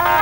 Bye.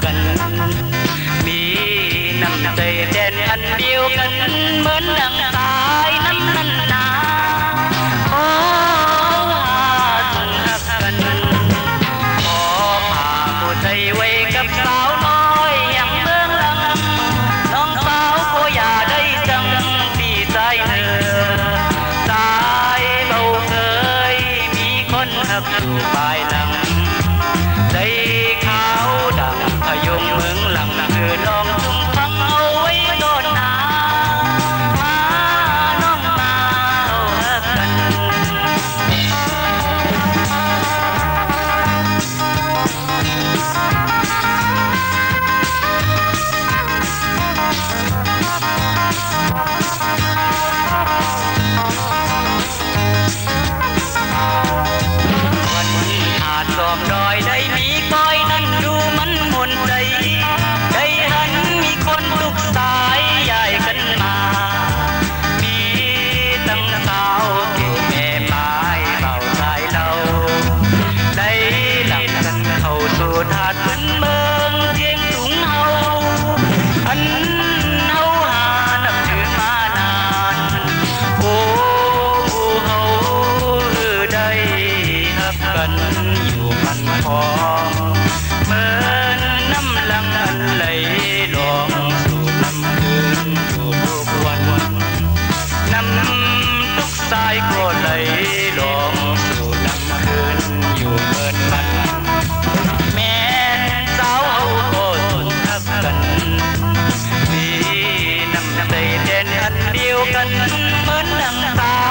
cần mi nằm đầy đèn ăn điêu cần mến đằng thấp cánh dù anh khó bên năm lăng anh lấy đoạn dù năm cương dù đô quanh năm tóc sai cô lấy đoạn dù năm cương dù bên mặn, mẹ giáo hậu cô thấp cánh vì năm tây đen anh điêu cần, mến nắng ta